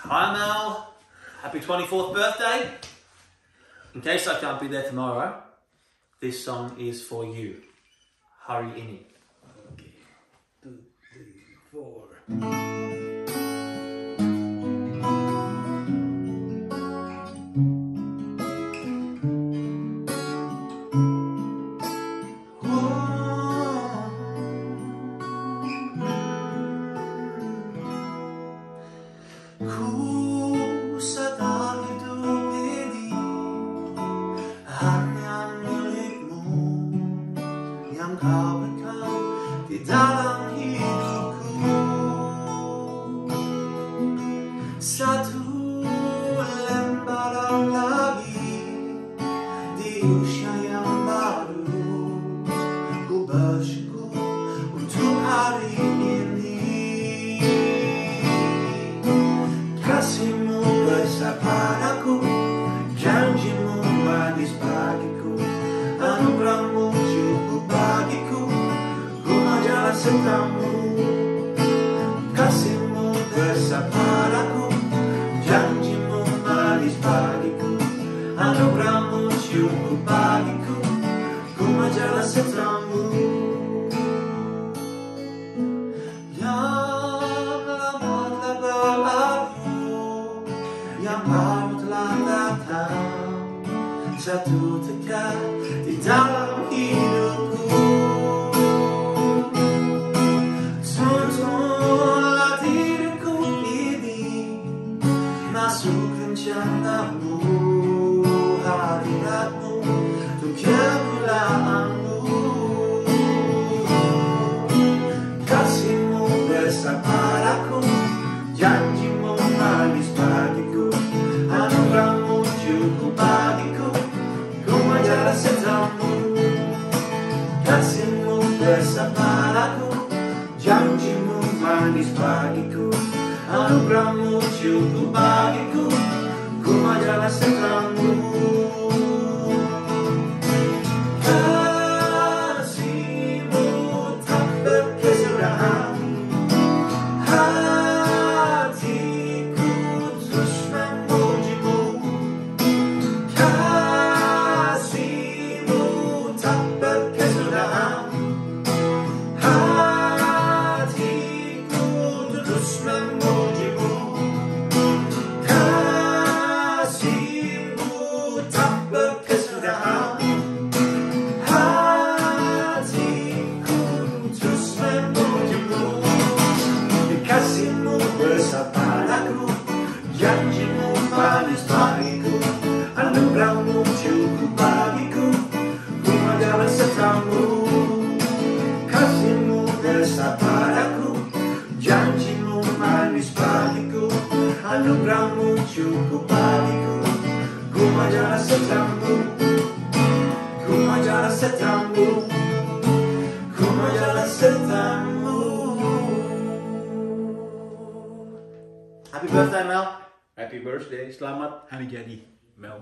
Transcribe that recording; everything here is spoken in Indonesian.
Hi Mel, happy 24th birthday. In case I can't be there tomorrow, this song is for you. Hurry in. It. Okay. Two, three, four. Hanya milikmu yang kau berikan di dalam hidupku. Satu lembaran lagi di usia yang baru, ku bersyukur untuk hari ini. Kasihmu besar Anugerahmu cukup bagiku Ku mau jalan sertamu Kasihmu besar padaku Janjimu manis bagiku. Anugerahmu cukup bagiku Ku mau jalan sertamu Yang lama telah berlalu Yang baru telah datang Satu tegak di dalam hidupku. Tuntunlah diriku ini Masuk rencanamu Hadiratmu Anugerahmu cukup bagiku. Ku mau jalan Janjimu manis bagiku Anugerahmu cukup bagiku. Ku mau jalan sertamu Kasihmu besar padaku. Janjimu manis bagiku Anugerahmu cukup bagiku. Ku mau jalan sertamu Ku mau jalan sertamu Ku mau jalan sertamu Happy birthday Mel Happy birthday. Selamat hari jadi, Mel.